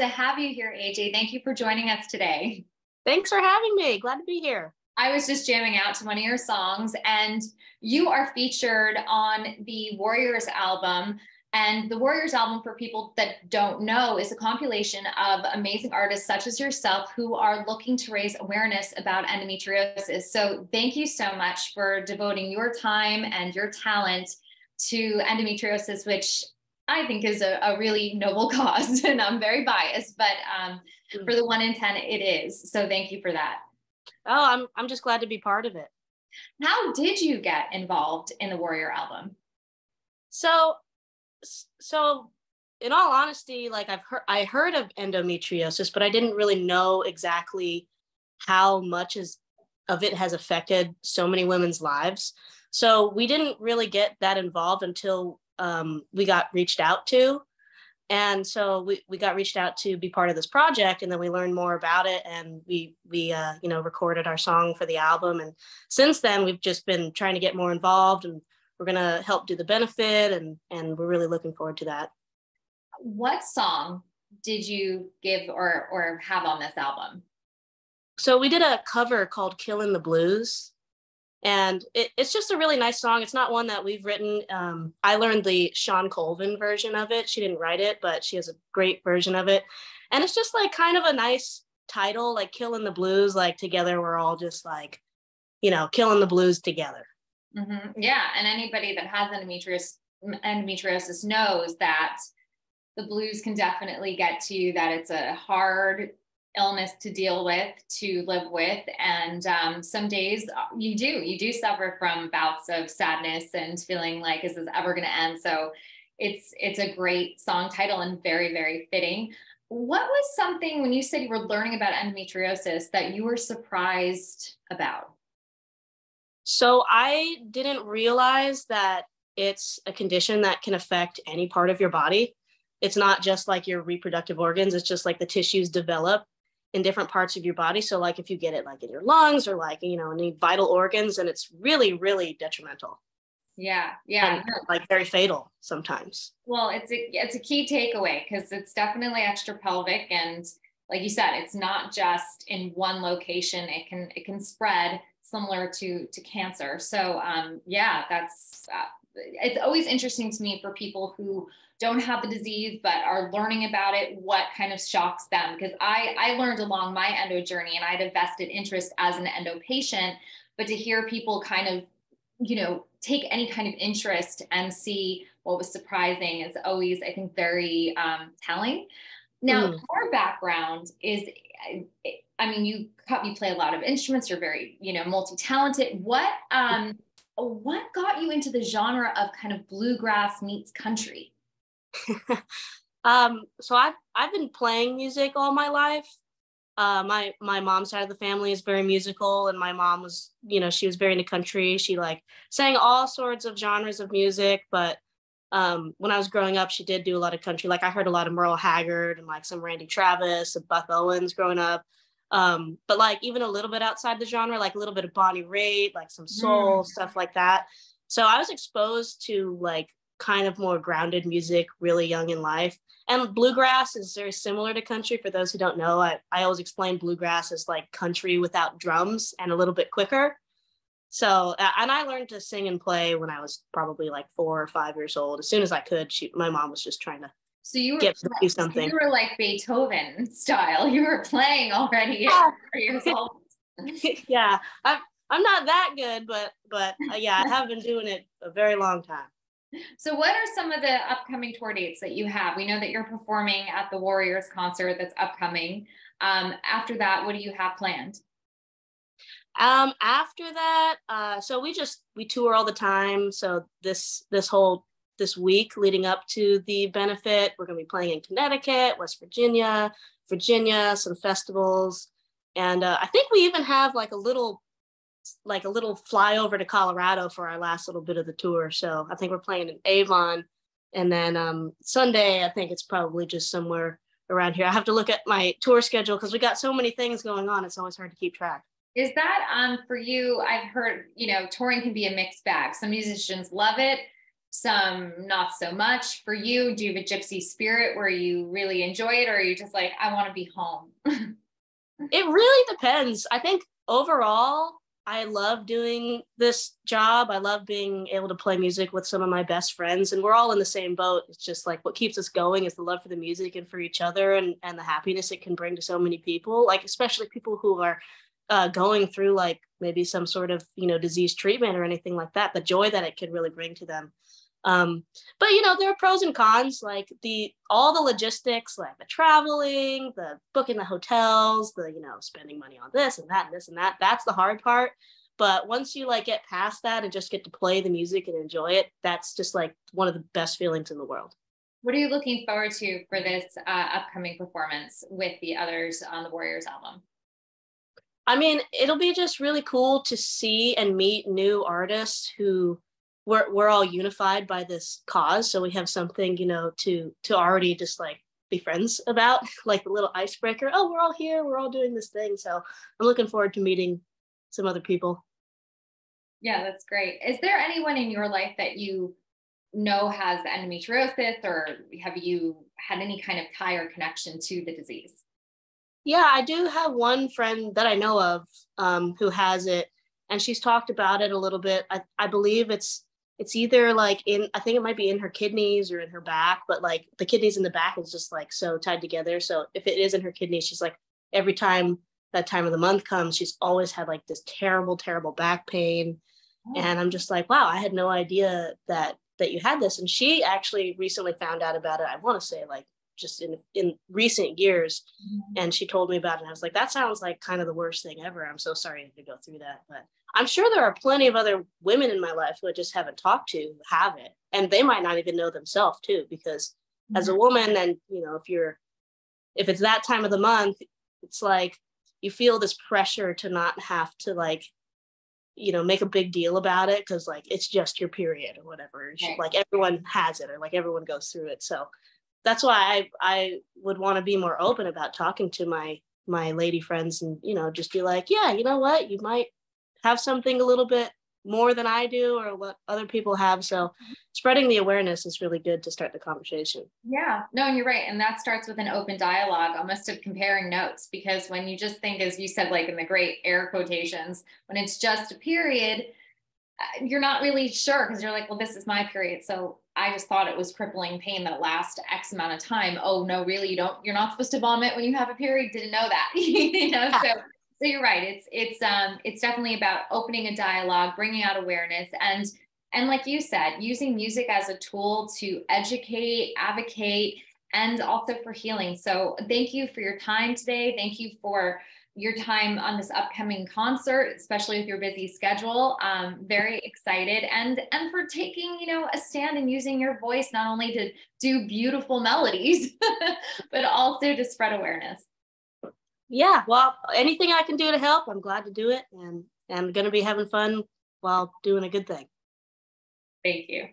to have you here, AJ. Thank you for joining us today. Thanks for having me. Glad to be here. I was just jamming out to one of your songs, and you are featured on the Warriors album. And the Warriors album, for people that don't know, is a compilation of amazing artists such as yourself who are looking to raise awareness about endometriosis. So, thank you so much for devoting your time and your talent to endometriosis, which I think is a, a really noble cause. and I'm very biased, but um, mm. for the one in 10, it is. So, thank you for that. Oh, I'm, I'm just glad to be part of it. How did you get involved in the Warrior album? So, so in all honesty, like I've heard, I heard of endometriosis, but I didn't really know exactly how much is of it has affected so many women's lives. So we didn't really get that involved until um, we got reached out to. And so we, we got reached out to be part of this project and then we learned more about it and we, we uh, you know, recorded our song for the album. And since then we've just been trying to get more involved and we're going to help do the benefit and and we're really looking forward to that what song did you give or or have on this album so we did a cover called killing the blues and it, it's just a really nice song it's not one that we've written um, i learned the Shawn Colvin version of it she didn't write it but she has a great version of it and it's just like kind of a nice title like killing the blues like together we're all just like you know killing the blues together Mm-hmm. Yeah, and anybody that has endometriosis, endometriosis knows that the blues can definitely get to you. That it's a hard illness to deal with, to live with, and um, some days uh, you do you do suffer from bouts of sadness and feeling like is this ever going to end? So it's it's a great song title and very very fitting. What was something when you said you were learning about endometriosis that you were surprised about? So I didn't realize that it's a condition that can affect any part of your body. It's not just like your reproductive organs, it's just like the tissues develop in different parts of your body. So like if you get it like in your lungs or like, you know, any vital organs, and it's really, really detrimental. Yeah, yeah, and, like very fatal sometimes. Well, it's a it's a key takeaway because it's definitely extra pelvic, and like you said, it's not just in one location. It can it can spread similar to to cancer. So um, yeah, that's uh, it's always interesting to me for people who don't have the disease but are learning about it what kind of shocks them because i i learned along my endo journey and i had a vested interest as an endo patient but to hear people kind of you know take any kind of interest and see what was surprising is always i think very um, telling now mm. your background is I mean, you you play a lot of instruments. You're very, you know, multi-talented. What um, what got you into the genre of kind of bluegrass meets country? um, so I've I've been playing music all my life. Uh, my my mom's side of the family is very musical, and my mom was, you know, she was very into country. She like sang all sorts of genres of music, but um, when I was growing up, she did do a lot of country. Like I heard a lot of Merle Haggard and like some Randy Travis and Buck Owens growing up. Um, but like even a little bit outside the genre, like a little bit of Bonnie Raitt, like some soul mm. stuff like that. So I was exposed to like kind of more grounded music really young in life. And bluegrass is very similar to country. For those who don't know, I, I always explain bluegrass as like country without drums and a little bit quicker. So, and I learned to sing and play when I was probably like four or five years old. As soon as I could, she, my mom was just trying to so you were do something. you were like Beethoven style. You were playing already at years old. yeah, I'm I'm not that good, but but uh, yeah, I have been doing it a very long time. So, what are some of the upcoming tour dates that you have? We know that you're performing at the Warriors concert that's upcoming. Um, after that, what do you have planned? Um, after that, uh, so we just we tour all the time. So this this whole this week leading up to the benefit, we're going to be playing in Connecticut, West Virginia, Virginia, some festivals, and uh, I think we even have like a little like a little flyover to Colorado for our last little bit of the tour. So I think we're playing in Avon, and then um, Sunday I think it's probably just somewhere around here. I have to look at my tour schedule because we got so many things going on. It's always hard to keep track. Is that um for you? I've heard, you know, touring can be a mixed bag. Some musicians love it. Some not so much. For you, do you have a gypsy spirit where you really enjoy it, or are you just like, I want to be home? it really depends. I think overall, I love doing this job. I love being able to play music with some of my best friends, and we're all in the same boat. It's just like what keeps us going is the love for the music and for each other, and and the happiness it can bring to so many people. Like especially people who are uh, going through like maybe some sort of you know disease treatment or anything like that. The joy that it can really bring to them. Um, but you know there are pros and cons. Like the all the logistics, like the traveling, the booking the hotels, the you know spending money on this and that and this and that. That's the hard part but once you like get past that and just get to play the music and enjoy it that's just like one of the best feelings in the world what are you looking forward to for this uh, upcoming performance with the others on the warriors album i mean it'll be just really cool to see and meet new artists who we're, we're all unified by this cause. So we have something you know to to already just like be friends about like a little icebreaker. Oh we're all here. We're all doing this thing. So i'm looking forward to meeting some other people. Yeah, that's great. Is there anyone in your life that you know has endometriosis or have you had any kind of tie or connection to the disease? Yeah, I do have one friend that I know of um, who has it, and she's talked about it a little bit. I, I believe it's it's either like in I think it might be in her kidneys or in her back, but like the kidneys in the back is just like so tied together. So if it is in her kidneys, she's like every time that time of the month comes, she's always had like this terrible, terrible back pain and i'm just like wow i had no idea that that you had this and she actually recently found out about it i want to say like just in in recent years mm-hmm. and she told me about it and i was like that sounds like kind of the worst thing ever i'm so sorry to go through that but i'm sure there are plenty of other women in my life who i just haven't talked to have it and they might not even know themselves too because mm-hmm. as a mm-hmm. woman and you know if you're if it's that time of the month it's like you feel this pressure to not have to like you know make a big deal about it because like it's just your period or whatever right. like everyone has it or like everyone goes through it so that's why i i would want to be more open about talking to my my lady friends and you know just be like yeah you know what you might have something a little bit more than I do or what other people have. So spreading the awareness is really good to start the conversation. Yeah, no, and you're right. And that starts with an open dialogue, almost of comparing notes, because when you just think, as you said, like in the great air quotations, when it's just a period, uh, you're not really sure because you're like, well, this is my period. So I just thought it was crippling pain that lasts X amount of time. Oh no, really? You don't, you're not supposed to vomit when you have a period. Didn't know that, you know? So so you're right. It's it's um it's definitely about opening a dialogue, bringing out awareness, and and like you said, using music as a tool to educate, advocate, and also for healing. So thank you for your time today. Thank you for your time on this upcoming concert, especially with your busy schedule. Um, very excited and and for taking you know a stand and using your voice not only to do beautiful melodies, but also to spread awareness yeah, well, anything I can do to help, I'm glad to do it. And I'm going to be having fun while doing a good thing. Thank you.